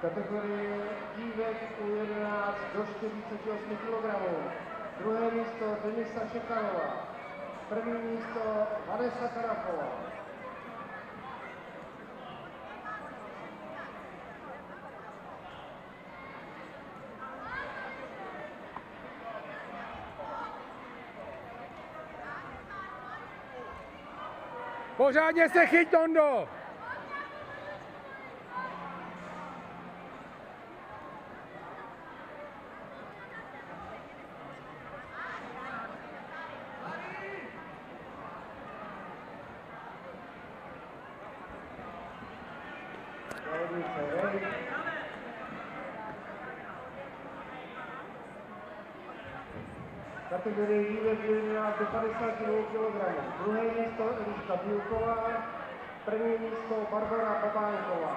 kategorii dívek U11 do 48 kg. Druhé místo Denisa Šekalová. První místo Vanessa Karafová. Pořádně se chyť, Tondo! Kategorie dívek U11 do 52 kg. Druhé místo Eliška Bílková. První místo Barbara Babánková.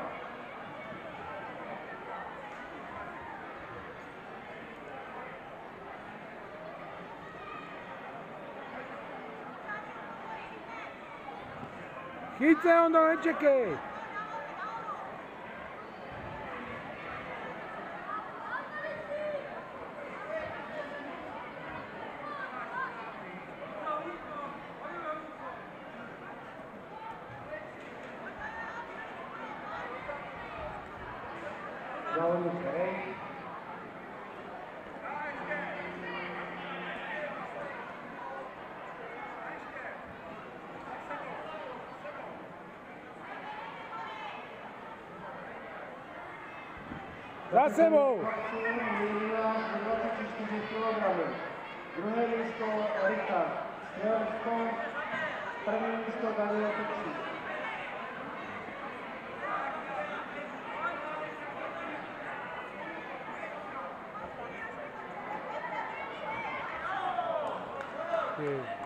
Chyť se, Ondo, nečekej! bola no pé. Rasebo! Druhé místo Rita. Jeho premiérní místo Daniela Tuxík. Thank you.